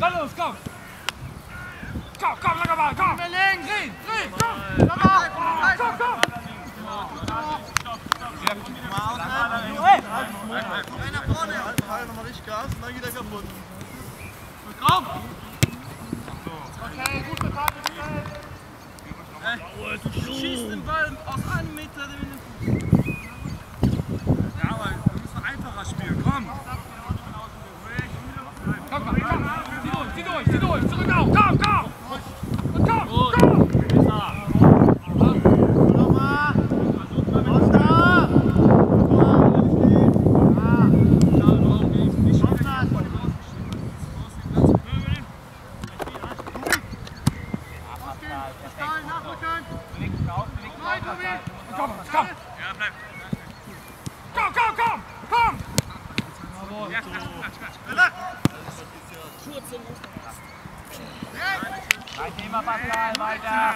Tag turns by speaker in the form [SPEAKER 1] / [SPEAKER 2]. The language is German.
[SPEAKER 1] Dann los, komm! Komm, komm, langer Ball, komm!
[SPEAKER 2] Links!
[SPEAKER 1] Green, green, komm! Komm, komm, komm!
[SPEAKER 2] Einer vorne! Halt nochmal richtig Gas und dann geht er kaputt.
[SPEAKER 1] Komm!
[SPEAKER 2] Okay, gut verteidigt,
[SPEAKER 3] Schießt den Ball aus einem Meter den
[SPEAKER 1] Ja, aber wir müssen einfacher spielen, komm! Komm, komm, komm! Zieh durch, zieh durch! Zurück auf, komm, komm! Und komm, komm! Komm, komm! Komm, komm, komm! Komm!
[SPEAKER 2] Kein Thema, Pascal, weiter!